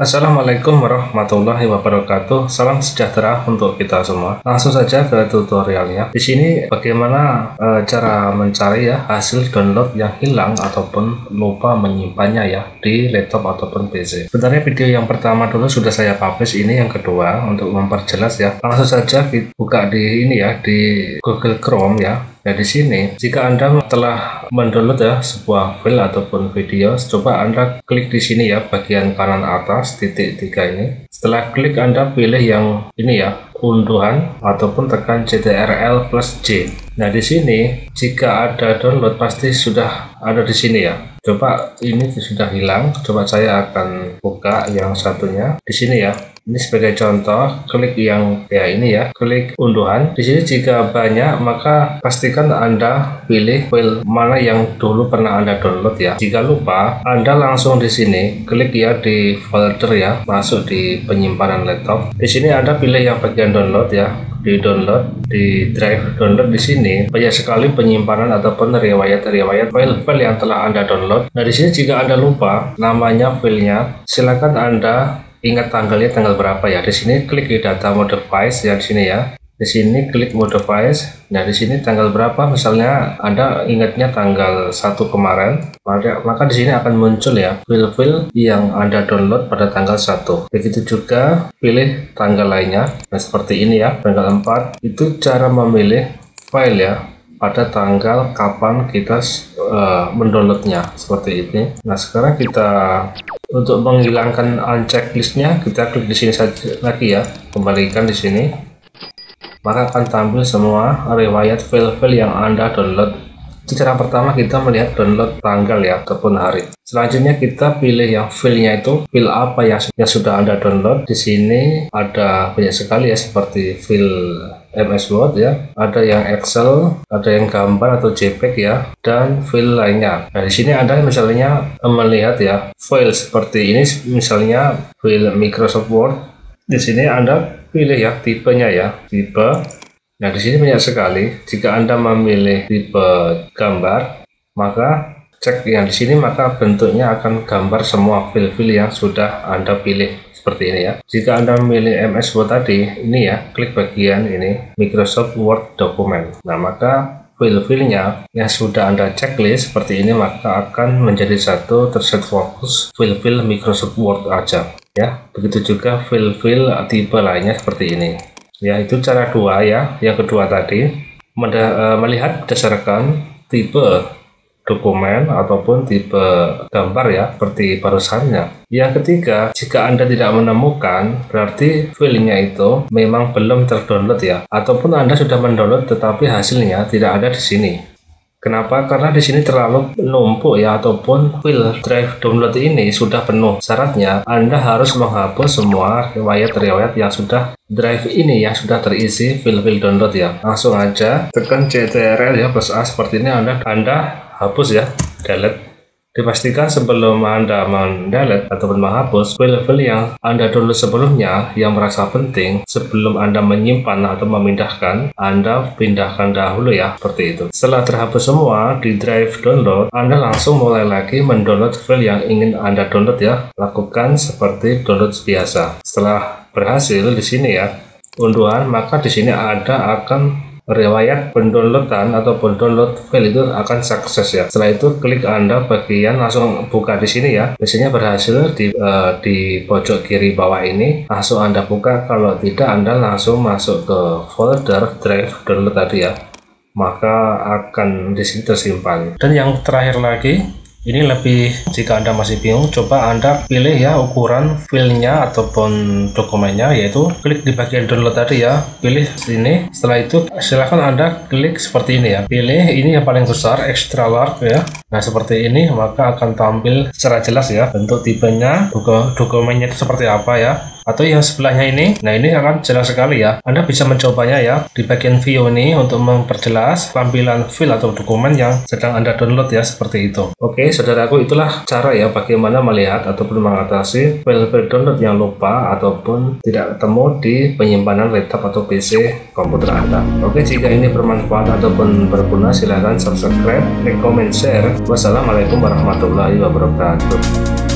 Assalamualaikum warahmatullahi wabarakatuh. Salam sejahtera untuk kita semua. Langsung saja ke tutorialnya. Di sini bagaimana e, cara mencari ya hasil download yang hilang ataupun lupa menyimpannya ya di laptop ataupun PC. Sebenarnya video yang pertama dulu sudah saya publish, ini yang kedua untuk memperjelas ya. Langsung saja kita buka di ini ya di Google Chrome ya. Nah di sini jika Anda telah mendownload ya sebuah file ataupun video, coba Anda klik di sini ya bagian kanan atas titik tiga ini. Setelah klik Anda pilih yang ini ya unduhan ataupun tekan CTRL plus J. Nah di sini jika ada download pasti sudah ada di sini ya. Coba ini sudah hilang. Coba saya akan buka yang satunya di sini ya. Ini sebagai contoh, klik yang ya ini ya, klik unduhan. Di sini jika banyak, maka pastikan Anda pilih file mana yang dulu pernah Anda download ya. Jika lupa, Anda langsung di sini klik ya di folder ya, masuk di penyimpanan laptop. Di sini Anda pilih yang bagian download ya, di download di drive download di sini banyak sekali penyimpanan ataupun riwayat-riwayat file-file yang telah Anda download. Nah, di sini jika Anda lupa namanya filenya, silakan Anda ingat tanggalnya tanggal berapa ya. Di sini klik di data mode device ya di sini ya. Di sini klik mode device. Nah, di sini tanggal berapa? Misalnya Anda ingatnya tanggal 1 kemarin, maka, maka di sini akan muncul ya file-file yang Anda download pada tanggal 1. Begitu juga pilih tanggal lainnya. Nah, seperti ini ya, tanggal 4. Itu cara memilih file ya pada tanggal kapan kita uh, mendownloadnya seperti ini. Nah, sekarang kita untuk menghilangkan uncheck listnya, kita klik di sini saja lagi ya, kembalikan di sini. Maka akan tampil semua riwayat file-file yang Anda download. Cara pertama kita melihat download tanggal ya, ataupun hari. Selanjutnya kita pilih yang filenya itu file apa yang, yang sudah Anda download. Di sini ada banyak sekali ya seperti file MS Word ya, ada yang Excel, ada yang gambar atau JPEG ya, dan file lainnya. Nah di sini Anda misalnya melihat ya file seperti ini, misalnya file Microsoft Word. Di sini Anda pilih ya tipenya ya, tipe. Nah di sini banyak sekali. Jika Anda memilih tipe gambar, maka cek yang di sini maka bentuknya akan gambar semua file-file yang sudah Anda pilih seperti ini ya. Jika Anda memilih MS Word tadi, ini ya, klik bagian ini Microsoft Word Document. Nah, maka file-filenya yang sudah Anda checklist seperti ini maka akan menjadi satu terset fokus file-file Microsoft Word aja ya. Begitu juga file-file tipe lainnya seperti ini. Ya, itu cara dua ya. Yang kedua tadi eh, melihat berdasarkan tipe dokumen ataupun tipe gambar ya seperti barusannya. Yang ketiga, jika Anda tidak menemukan berarti filenya itu memang belum terdownload ya ataupun Anda sudah mendownload tetapi hasilnya tidak ada di sini. Kenapa? Karena di sini terlalu numpuk ya ataupun file drive download ini sudah penuh. Syaratnya Anda harus menghapus semua riwayat-riwayat yang sudah drive ini yang sudah terisi file-file download ya. Langsung aja tekan CTRL ya plus A seperti ini Anda Anda hapus ya delete dipastikan sebelum Anda mendelete ataupun menghapus file-file yang Anda download sebelumnya yang merasa penting sebelum Anda menyimpan atau memindahkan Anda pindahkan dahulu ya seperti itu. Setelah terhapus semua di drive download Anda langsung mulai lagi mendownload file yang ingin Anda download ya. Lakukan seperti download biasa. Setelah berhasil di sini ya unduhan maka di sini ada akan riwayat pendownloadan atau download file itu akan sukses ya. Setelah itu klik Anda bagian langsung buka di sini ya. Biasanya berhasil di uh, di pojok kiri bawah ini langsung Anda buka. Kalau tidak Anda langsung masuk ke folder drive download tadi ya. Maka akan di sini tersimpan. Dan yang terakhir lagi ini lebih jika Anda masih bingung, coba Anda pilih ya ukuran filenya ataupun dokumennya yaitu klik di bagian download tadi ya, pilih sini. Setelah itu silahkan Anda klik seperti ini ya. Pilih ini yang paling besar extra large ya. Nah seperti ini maka akan tampil secara jelas ya bentuk tipenya, dokumennya itu seperti apa ya atau yang sebelahnya ini nah ini akan jelas sekali ya. Anda bisa mencobanya ya di bagian view ini untuk memperjelas tampilan file atau dokumen yang sedang Anda download ya seperti itu. Oke saudaraku itulah cara ya bagaimana melihat ataupun mengatasi file-file download yang lupa ataupun tidak ketemu di penyimpanan laptop atau PC komputer Anda. Oke jika ini bermanfaat ataupun berguna silahkan subscribe like, comment, share. Wassalamualaikum warahmatullahi wabarakatuh